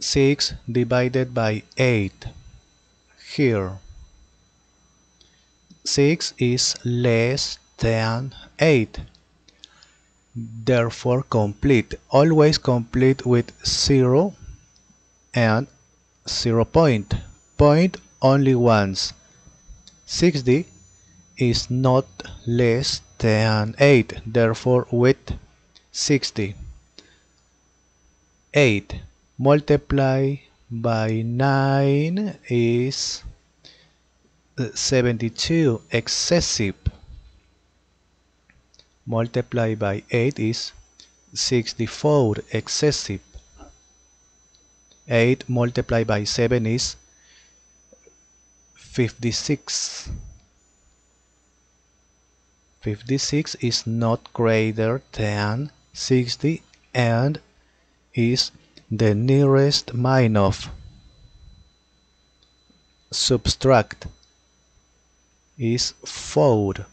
6 divided by 8 here. 6 is less than 8 therefore complete. Always complete with 0 and 0 point. Point only once. 60 is not less than 8 therefore with 60 8 multiply by 9 is uh, 72 excessive. Multiply by 8 is 64 excessive. 8 multiplied by 7 is 56 56 is not greater than 60 and is the nearest minus subtract is 4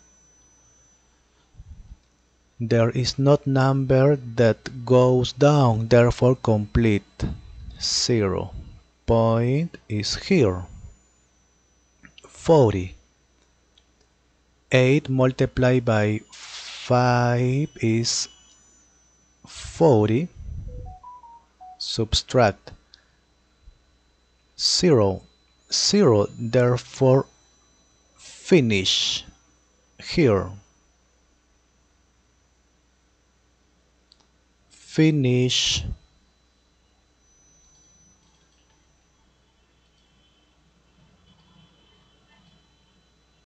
there is not number that goes down, therefore complete. 0. Point is here. 40. 8 multiplied by 5 is 40. Subtract 0. 0, therefore finish here. finish